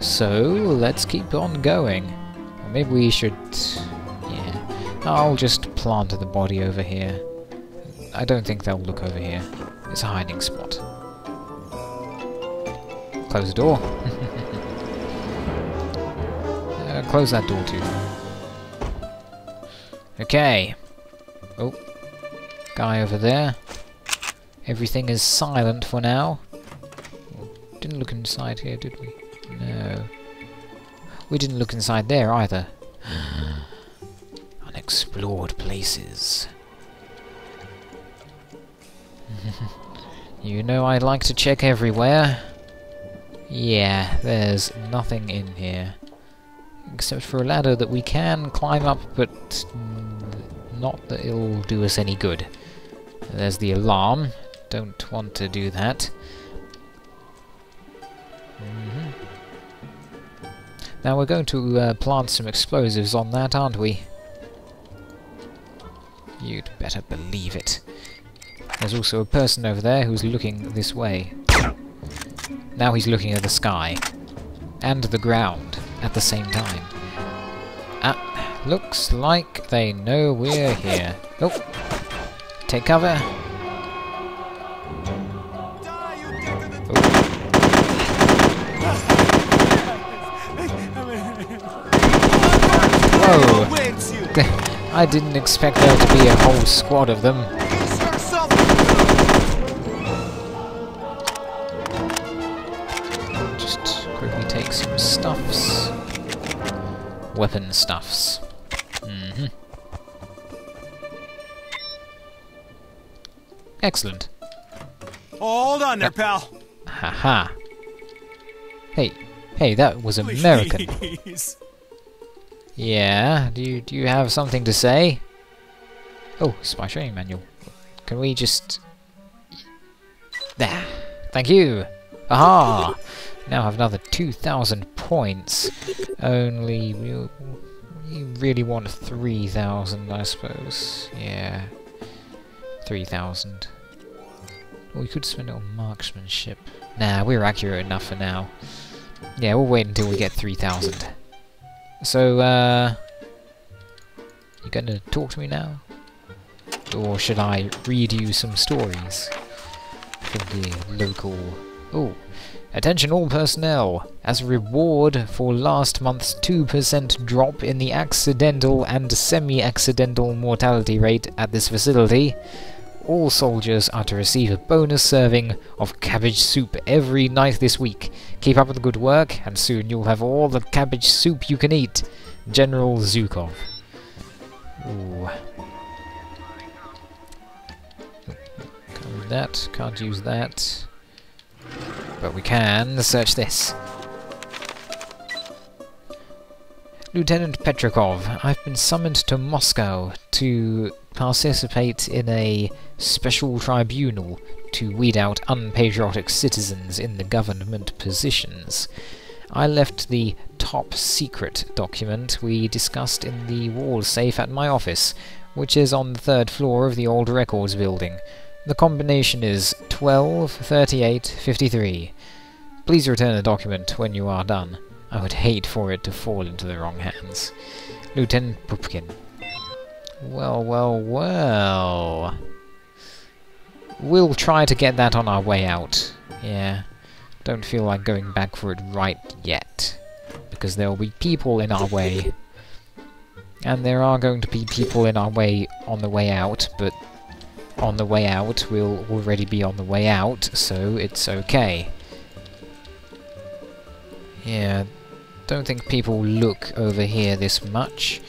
So, let's keep on going. Maybe we should... Yeah. I'll just plant the body over here. I don't think they'll look over here. It's a hiding spot. Close the door. uh, close that door too. Okay. Oh. Guy over there. Everything is silent for now. Didn't look inside here, did we? No. We didn't look inside there either. Unexplored places. you know I like to check everywhere. Yeah, there's nothing in here. Except for a ladder that we can climb up, but not that it'll do us any good. There's the alarm. Don't want to do that. Mm -hmm. Now we're going to uh, plant some explosives on that, aren't we? You'd better believe it. There's also a person over there who's looking this way. Now he's looking at the sky. And the ground at the same time. Ah, looks like they know we're here. Oh, take cover. I didn't expect there to be a whole squad of them. Just quickly take some stuffs. Weapon stuffs. Mm -hmm. Excellent. Hold on there, pal. Haha. -ha. Hey, hey, that was American. Please. Yeah, do you, do you have something to say? Oh, spy training manual. Can we just... There. Thank you. Aha! Now have another 2,000 points. Only... We, we really want 3,000, I suppose. Yeah. 3,000. We could spend it on marksmanship. Nah, we're accurate enough for now. Yeah, we'll wait until we get 3,000. So, uh... You gonna talk to me now? Or should I read you some stories? From the local... Oh! Attention all personnel! As a reward for last month's 2% drop in the accidental and semi-accidental mortality rate at this facility, all soldiers are to receive a bonus serving of cabbage soup every night this week. Keep up with the good work, and soon you'll have all the cabbage soup you can eat. General Zukov. Ooh. Can't that, can't use that. But we can search this. Lieutenant Petrakov, I've been summoned to Moscow to participate in a special tribunal to weed out unpatriotic citizens in the government positions. I left the top secret document we discussed in the wall safe at my office, which is on the third floor of the old records building. The combination is 123853. Please return the document when you are done. I would hate for it to fall into the wrong hands. Lieutenant Pupkin. Well, well, well. We'll try to get that on our way out. Yeah. Don't feel like going back for it right yet. Because there will be people in our way. And there are going to be people in our way on the way out, but on the way out we'll already be on the way out, so it's okay. Yeah, don't think people look over here this much.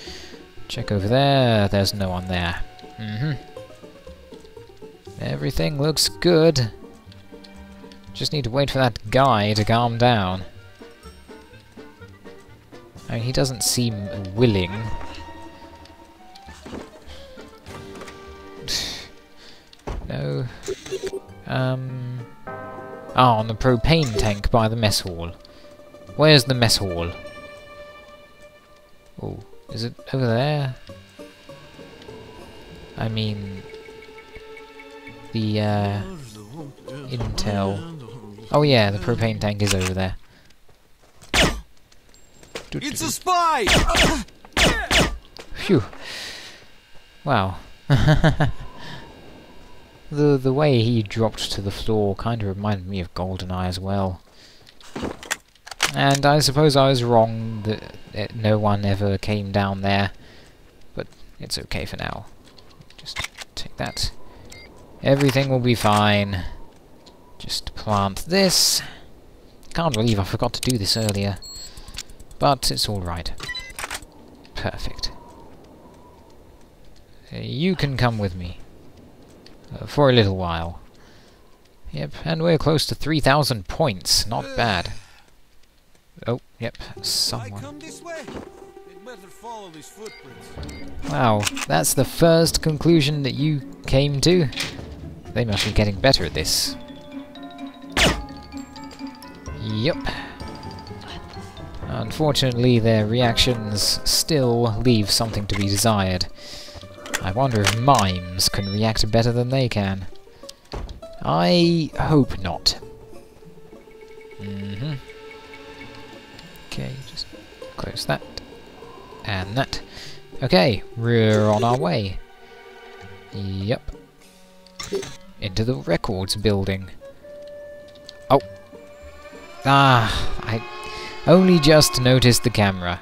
Check over there, there's no one there. Mm-hmm. Everything looks good. Just need to wait for that guy to calm down. I mean, he doesn't seem willing. no. Um... Ah, oh, on the propane tank by the mess hall. Where's the mess hall? Oh, is it over there? I mean... The, uh... Intel... Oh yeah, the propane tank is over there. It's a spy! Phew. Wow. the the way he dropped to the floor kind of reminded me of GoldenEye as well. And I suppose I was wrong that uh, no one ever came down there. But it's okay for now. Just take that. Everything will be fine. Just plant this. Can't believe I forgot to do this earlier. But it's alright. Perfect. You can come with me. Uh, for a little while. Yep, and we're close to 3,000 points. Not bad. Oh, yep, someone. come this way? They'd better follow these footprints. Wow, that's the first conclusion that you came to? They must be getting better at this. Yep. Unfortunately, their reactions still leave something to be desired. I wonder if mimes can react better than they can. I hope not. hmm Okay, just close that. And that. Okay, we're on our way. Yep. Into the records building. Oh. Ah, I only just noticed the camera.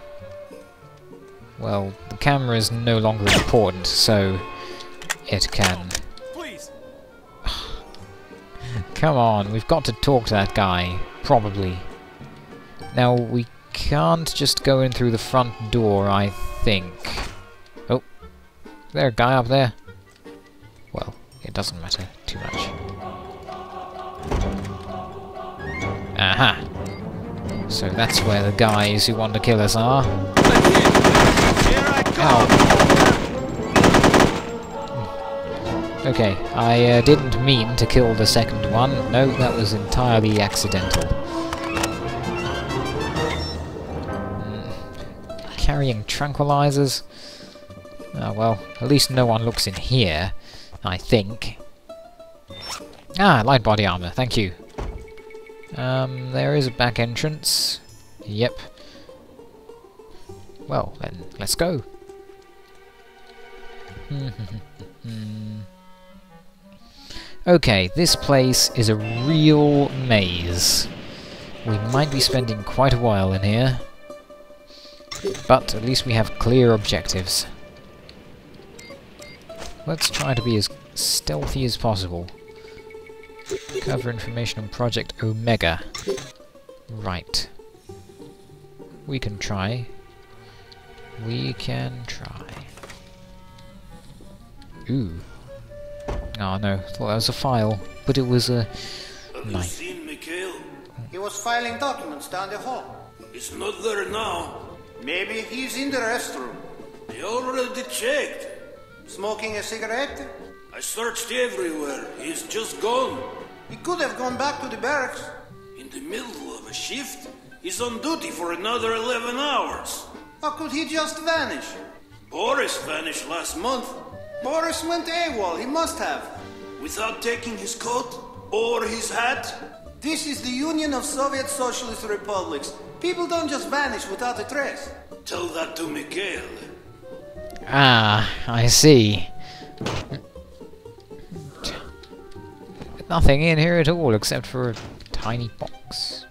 Well, the camera is no longer important, so it can. Please! Come on, we've got to talk to that guy. Probably. Now, we can't just go in through the front door, I think. Oh. There a guy up there? Well, it doesn't matter too much. Aha! So that's where the guys who want to kill us are. Ow! Okay, I uh, didn't mean to kill the second one. No, that was entirely accidental. Carrying tranquilizers? Oh well, at least no one looks in here, I think. Ah, light body armor, thank you. Um, there is a back entrance. Yep. Well, then, let's go. okay, this place is a real maze. We might be spending quite a while in here. But at least we have clear objectives. Let's try to be as stealthy as possible. Cover information on Project Omega. Right. We can try. We can try. Ooh. Oh no, thought that was a file, but it was a Have you knife. seen Mikhail? He was filing documents down the hall. He's not there now. Maybe he's in the restroom, I already checked. smoking a cigarette. I searched everywhere. He's just gone. He could have gone back to the barracks. In the middle of a shift, he's on duty for another 11 hours. How could he just vanish? Boris vanished last month Boris went AWOL, he must have. without taking his coat or his hat. This is the Union of Soviet Socialist Republics. People don't just vanish without a trace. Tell that to Mikhail. Ah, I see. Nothing in here at all except for a tiny box.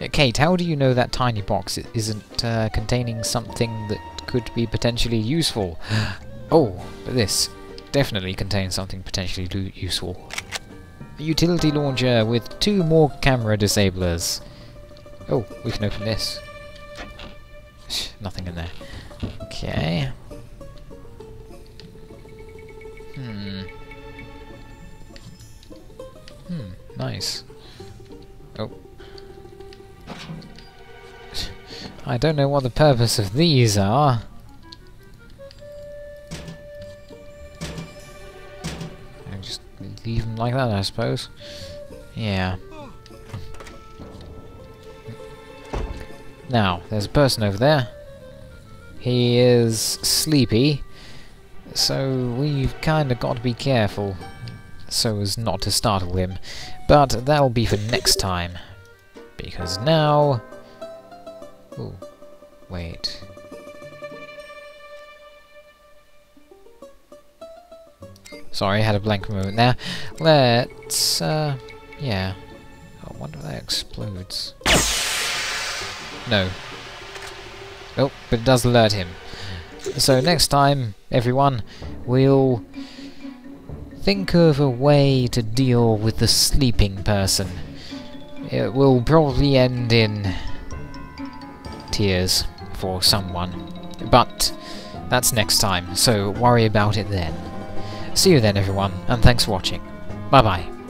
Uh, Kate, how do you know that tiny box isn't uh, containing something that could be potentially useful? oh, but this definitely contains something potentially useful. Utility launcher with two more camera disablers. Oh, we can open this. Nothing in there. Okay. Hmm. Hmm, nice. Oh. I don't know what the purpose of these are. Like that, I suppose. Yeah. Now, there's a person over there. He is sleepy, so we've kinda got to be careful so as not to startle him. But that'll be for next time. Because now... Ooh. Wait. Sorry, I had a blank moment there. Let's, uh, yeah. I wonder if that explodes. No. Oh, but it does alert him. So next time, everyone, we'll think of a way to deal with the sleeping person. It will probably end in tears for someone. But that's next time, so worry about it then. See you then everyone, and thanks for watching. Bye bye.